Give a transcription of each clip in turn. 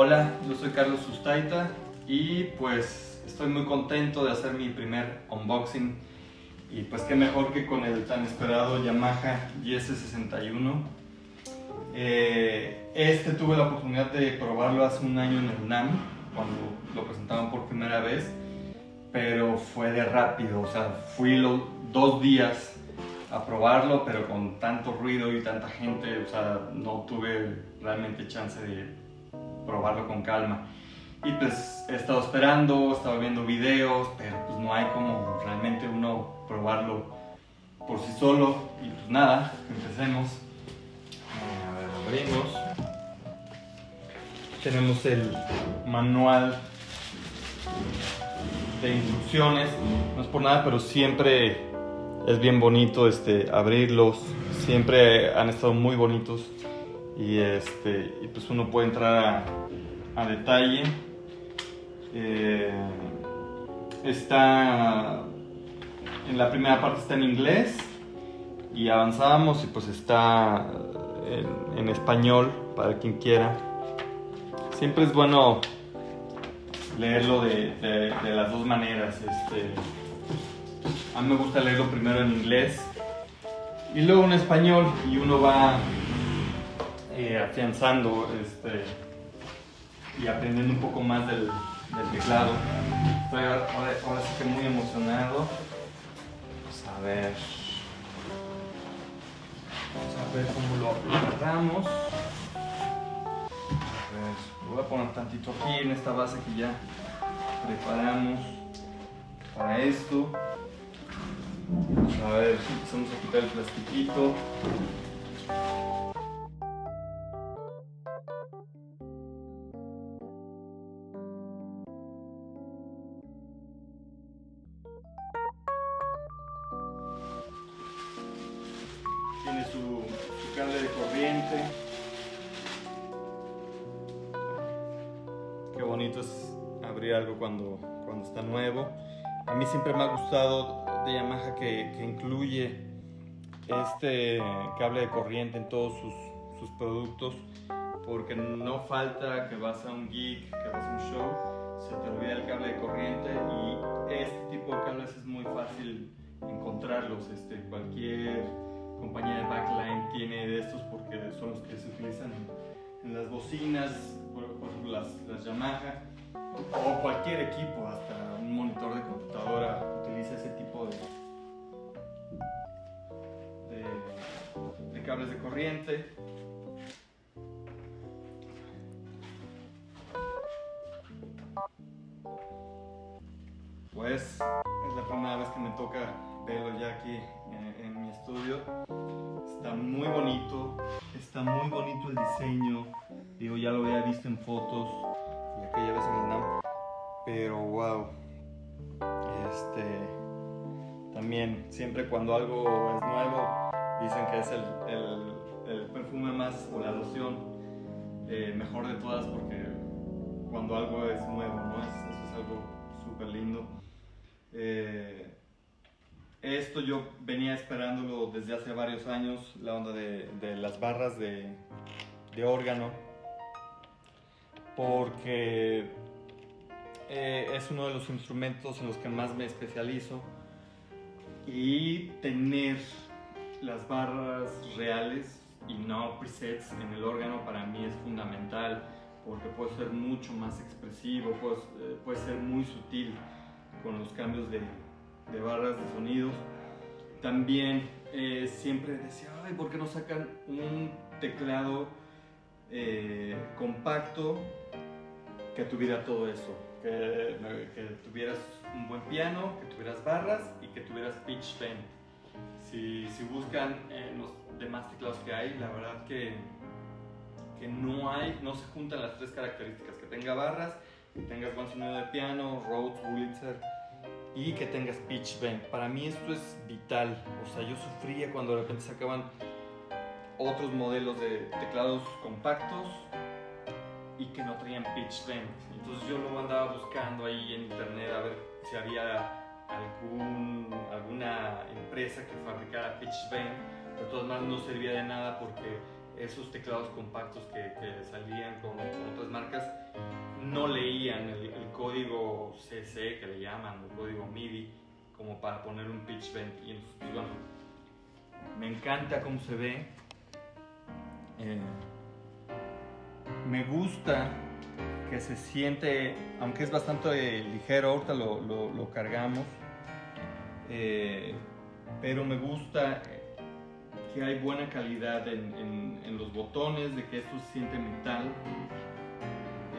Hola, yo soy Carlos Sustaita y pues estoy muy contento de hacer mi primer unboxing y pues qué mejor que con el tan esperado Yamaha GS61. Eh, este tuve la oportunidad de probarlo hace un año en el NAM cuando lo presentaban por primera vez, pero fue de rápido, o sea, fui los dos días a probarlo, pero con tanto ruido y tanta gente, o sea, no tuve realmente chance de probarlo con calma. Y pues he estado esperando, he estado viendo videos, pero pues no hay como realmente uno probarlo por sí solo. Y pues nada, empecemos. Eh, a ver, abrimos. Tenemos el manual de instrucciones. No es por nada, pero siempre es bien bonito este, abrirlos. Siempre han estado muy bonitos. Y, este, y pues uno puede entrar a, detalle. Eh, está en la primera parte está en inglés y avanzamos y pues está en, en español para quien quiera. Siempre es bueno leerlo de, de, de las dos maneras. Este, a mí me gusta leerlo primero en inglés y luego en español y uno va afianzando este, y aprendiendo un poco más del, del teclado. Estoy ahora, ahora, sí que muy emocionado. Vamos a ver. Vamos a ver cómo lo agarramos. A ver, lo voy a poner tantito aquí en esta base que ya preparamos para esto. A ver, empezamos a quitar el plastiquito. Siempre me ha gustado de Yamaha que, que incluye este cable de corriente en todos sus, productos porque no falta que vas a un gig, que vas a un show, se te olvida el cable de corriente y este tipo de cables es muy fácil encontrarlos. Este, cualquier compañía de backline tiene de estos porque son los que se utilizan en, las bocinas, por ejemplo las, las Yamaha o cualquier equipo, hasta un monitor de computadora utiliza ese tipo de, de, cables de corriente. Pues es la primera vez que me toca verlo ya aquí en, en mi estudio. Está muy bonito, está muy bonito el diseño. Digo, ya lo había visto en fotos vez en el NAM. Pero wow. Este. También, siempre cuando algo es nuevo, dicen que es el, el, perfume más o la loción eh, mejor de todas porque cuando algo es nuevo, ¿no? Es, eso es algo súper lindo. Eh, esto yo venía esperándolo desde hace varios años, la onda de, de las barras de, de órgano porque eh, es uno de los instrumentos en los que más me especializo y tener las barras reales y no presets en el órgano para mí es fundamental porque puede ser mucho más expresivo, eh, puede ser muy sutil con los cambios de, de barras de sonidos. También eh, siempre decía, ay, ¿por qué no sacan un teclado eh, compacto que tuviera todo eso, que, tuvieras un buen piano, que tuvieras barras y que tuvieras pitch bend. Si, si buscan en los demás teclados que hay, la verdad que, que no hay, no se juntan las tres características, que tenga barras, que tengas buen sonido de piano, Rhodes, Wurlitzer y que tengas pitch bend. Para mí esto es vital, o sea, yo sufría cuando de repente sacaban otros modelos de teclados compactos y que no traían pitch bend. Entonces yo luego andaba buscando ahí en internet a ver si había algún, alguna empresa que fabricara pitch bend. De todas maneras no servía de nada porque esos teclados compactos que, salían con, otras marcas no leían el, código CC que le llaman, el código MIDI, como para poner un pitch bend. Y entonces, pues, bueno, me encanta cómo se ve. Eh, me gusta que se siente, aunque es bastante ligero, ahorita lo, lo, cargamos, eh, pero me gusta que hay buena calidad en, en, los botones, de que esto se siente metal.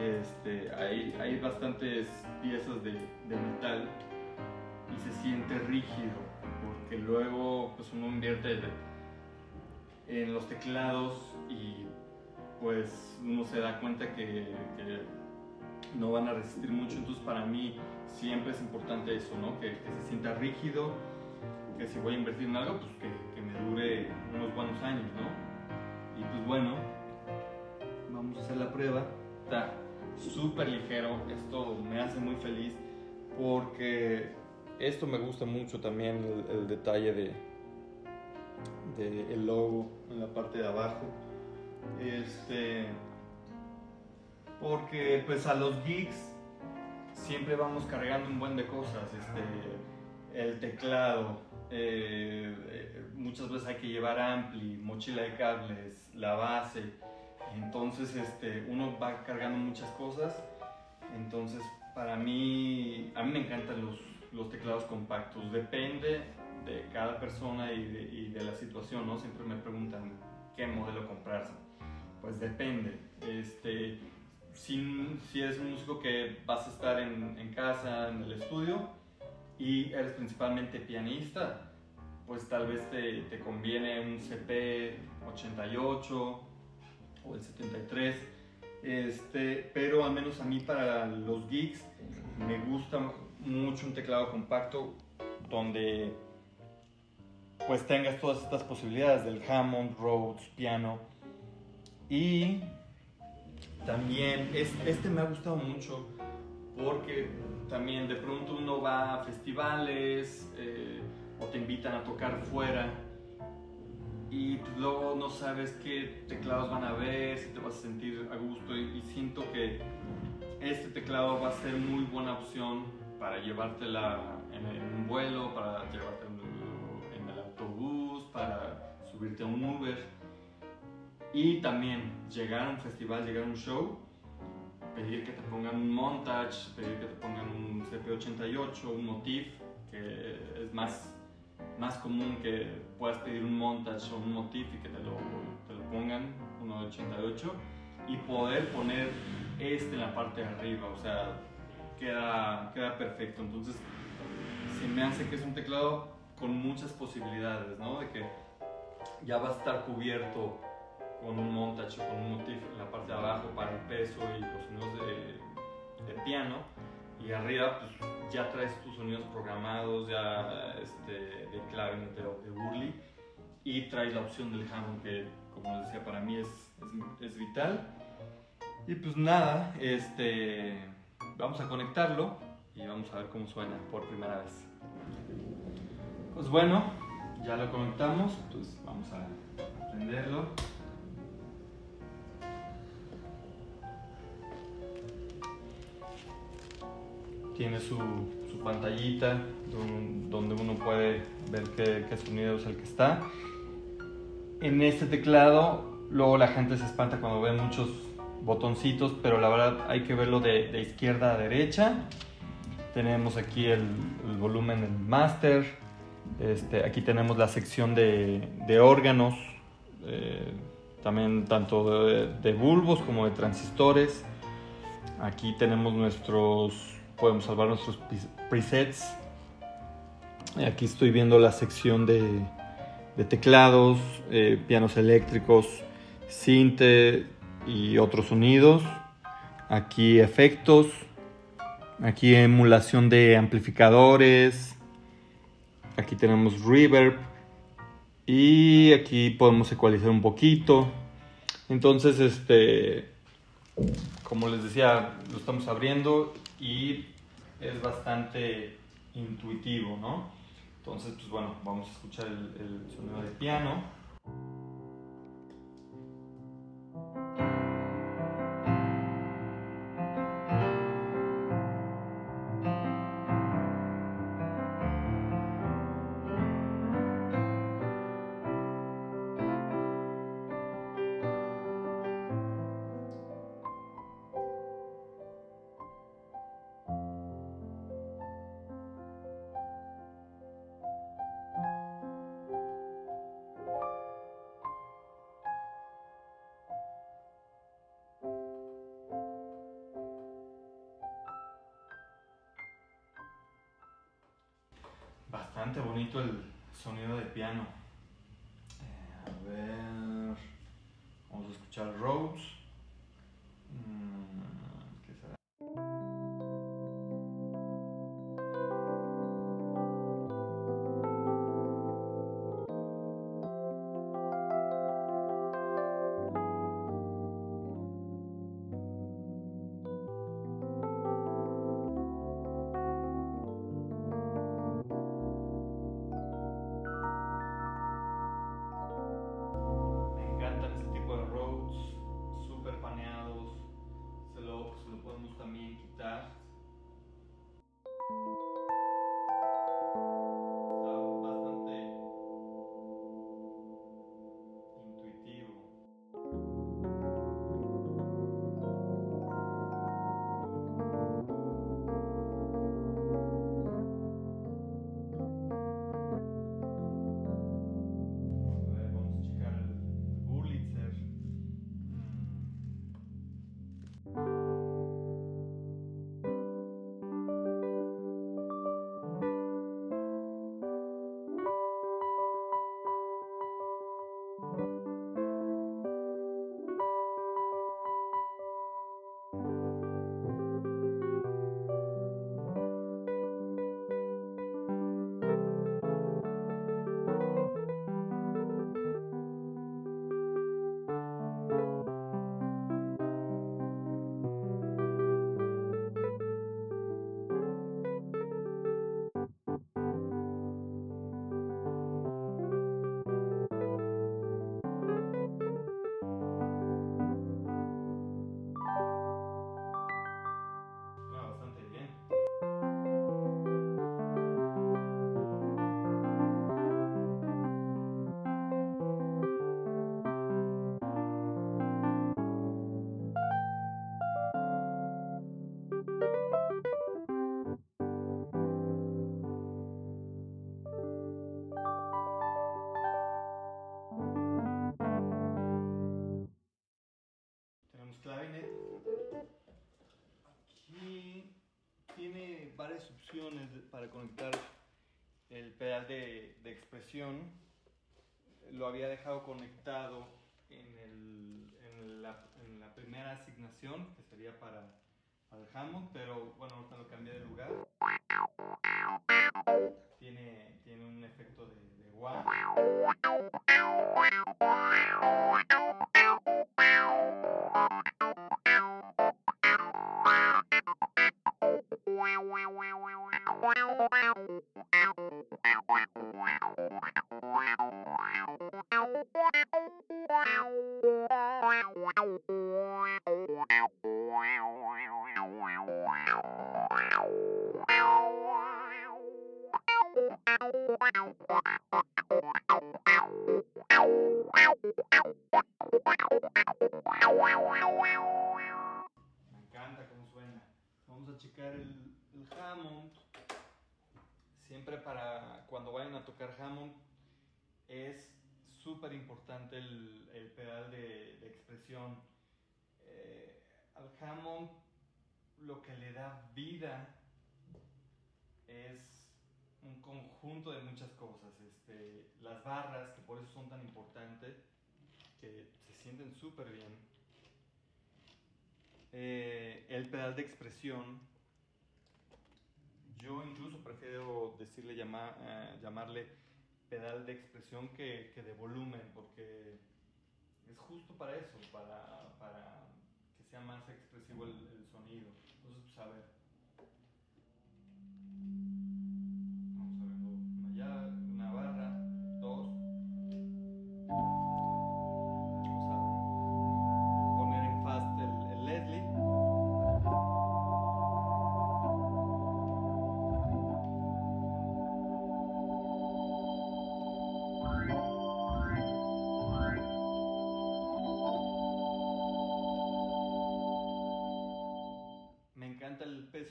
Este, hay, hay bastantes piezas de, de, metal y se siente rígido, porque luego pues uno invierte en los teclados y pues uno se da cuenta que, no van a resistir mucho, entonces para mí siempre es importante eso, ¿no? que, se sienta rígido, que si voy a invertir en algo, pues que, me dure unos buenos años, ¿no? Y pues bueno, vamos a hacer la prueba. Está súper ligero, esto me hace muy feliz porque esto me gusta mucho también el, el detalle de, de, el logo en la parte de abajo. Este, porque pues a los geeks siempre vamos cargando un buen de cosas, este, el teclado, eh, eh, muchas veces hay que llevar ampli, mochila de cables, la base, entonces este, uno va cargando muchas cosas, entonces para mí, a mí me encantan los, los teclados compactos, depende de cada persona y de, y la situación, ¿no? Siempre me preguntan qué modelo comprarse. Pues depende. Este, si, si eres un músico que vas a estar en, casa, en el estudio, y eres principalmente pianista, pues tal vez te, te conviene un CP88 o el 73. Este, pero al menos a mí para los gigs me gusta mucho un teclado compacto donde pues tengas todas estas posibilidades del Hammond, Rhodes, piano. Y también este me ha gustado mucho porque también de pronto uno va a festivales eh, o te invitan a tocar fuera y luego no sabes qué teclados van a ver, si te vas a sentir a gusto y, siento que este teclado va a ser muy buena opción para llevártela en un vuelo, para llevarte en el autobús, para subirte a un Uber y también llegar a un festival, llegar a un show pedir que te pongan un montage, pedir que te pongan un CP88, un motif, que es más, más común que puedas pedir un montage o un motif y que te lo, te lo pongan, uno de 88, y poder poner este en la parte de arriba, o sea, queda, queda perfecto. Entonces, se me hace que es un teclado con muchas posibilidades, ¿no? De que ya va a estar cubierto con un montage con un motif en la parte de abajo para el peso y los sonidos de, de piano. Y arriba pues ya traes tus sonidos programados ya este, de clave de, de Burley. Y traes la opción del Hammond que como les decía para mí es, es, es, vital. Y pues nada este vamos a conectarlo y vamos a ver cómo suena por primera vez. Pues bueno ya lo conectamos pues vamos a prenderlo tiene su, su pantallita donde uno puede ver qué, qué, sonido es el que está. En este teclado, luego la gente se espanta cuando ve muchos botoncitos, pero la verdad hay que verlo de, de izquierda a derecha. Tenemos aquí el, el volumen del master. Este, aquí tenemos la sección de, de órganos, eh, también tanto de, de bulbos como de transistores. Aquí tenemos nuestros podemos salvar nuestros presets. Aquí estoy viendo la sección de, teclados, eh, pianos eléctricos, sinte y otros sonidos. Aquí efectos. Aquí emulación de amplificadores. Aquí tenemos reverb. Y aquí podemos ecualizar un poquito. Entonces, este, como les decía, lo estamos abriendo y es bastante intuitivo, ¿no? Entonces, pues bueno, vamos a escuchar el, sonido de piano. Bonito el sonido del piano. Opciones para conectar el pedal de, de expresión. Lo había dejado conectado en, el- en la, en la primera asignación, que sería para, para el Hammond, pero bueno, ahorita lo cambié de lugar. Tiene, tiene un efecto de, de wah. Siempre para cuando vayan a tocar Hammond es súper importante el, pedal de, de expresión. Eh, al Hammond lo que le da vida es un conjunto de muchas cosas. Este, las barras, que por eso son tan importantes, que se sienten súper bien. Eh, el pedal de expresión, yo incluso prefiero decirle llama- eh, llamarle pedal de expresión que, que de volumen, porque es justo para eso, para, para que sea más expresivo el, sonido. Entonces, pues a ver. Vamos a. Una llave,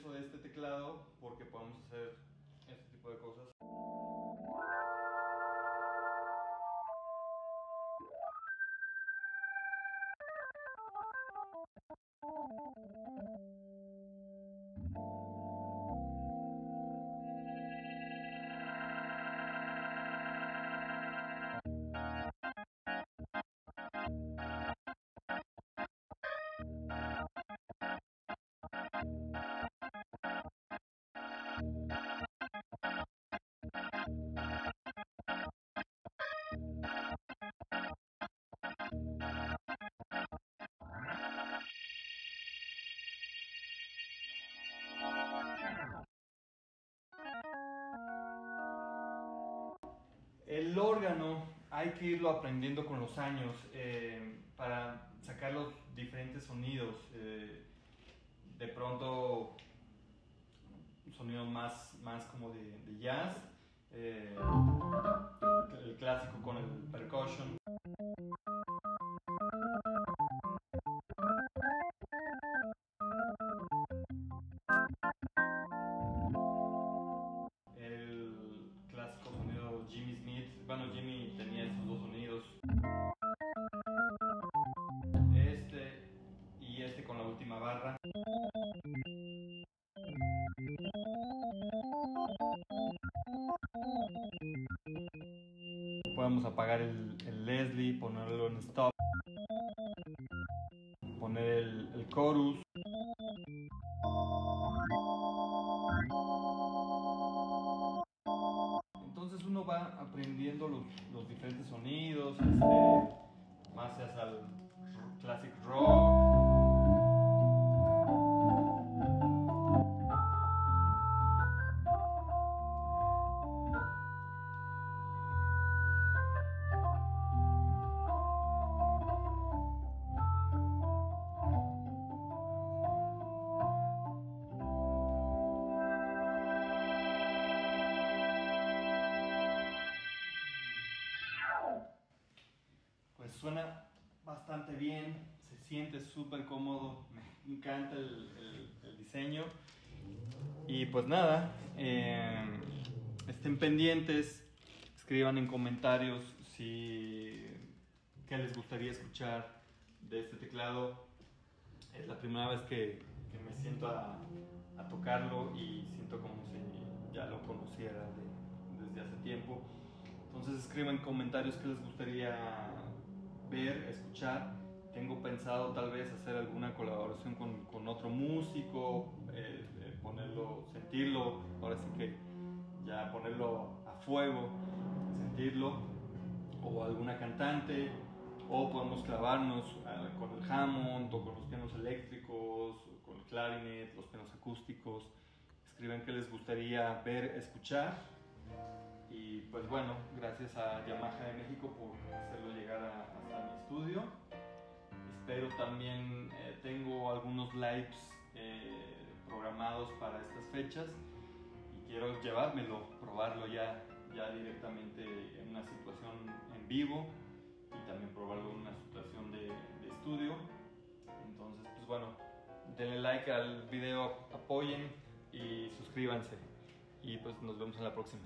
de este teclado porque podemos hacer el órgano hay que irlo aprendiendo con los años eh, para sacar los diferentes sonidos. Eh, de pronto, sonidos más, más como de, jazz, eh, el clásico con el percussion. Ponerlo en stop, poner el, el chorus. Entonces uno va aprendiendo los, los diferentes sonidos, este, suena bastante bien, se siente súper cómodo, me encanta el, diseño. Y pues nada, eh, estén pendientes, escriban en comentarios si qué les gustaría escuchar de este teclado. Es la primera vez que, me siento a, tocarlo y siento como si ya lo conociera de- desde hace tiempo. Entonces escriban en comentarios qué les gustaría ver, escuchar. Tengo pensado tal vez hacer alguna colaboración con, con otro músico, eh, eh, ponerlo, sentirlo, ahora sí que ya ponerlo a fuego, sentirlo, o alguna cantante, o podemos clavarnos ah, con el Hammond, o con los pianos eléctricos, o con el clarinet, los pianos acústicos. Escriben qué les gustaría ver, escuchar. Y pues bueno, gracias a Yamaha de México por hacerlo llegar a- hasta mi estudio. Espero también, eh, tengo algunos lives eh, programados para estas fechas y quiero llevármelo, probarlo ya, ya directamente en una situación en vivo y también probarlo en una situación de, de estudio. Entonces, pues bueno, denle like al video, apoyen y suscríbanse. Y pues nos vemos en la próxima.